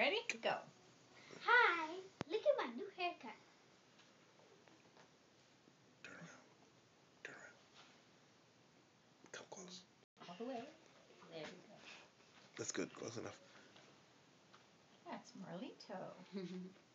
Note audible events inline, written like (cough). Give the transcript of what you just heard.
ready? Go. Hi, look at my new haircut. Turn around. Turn around. Come close. All the way. There we go. That's good. Close enough. That's Marlito. (laughs)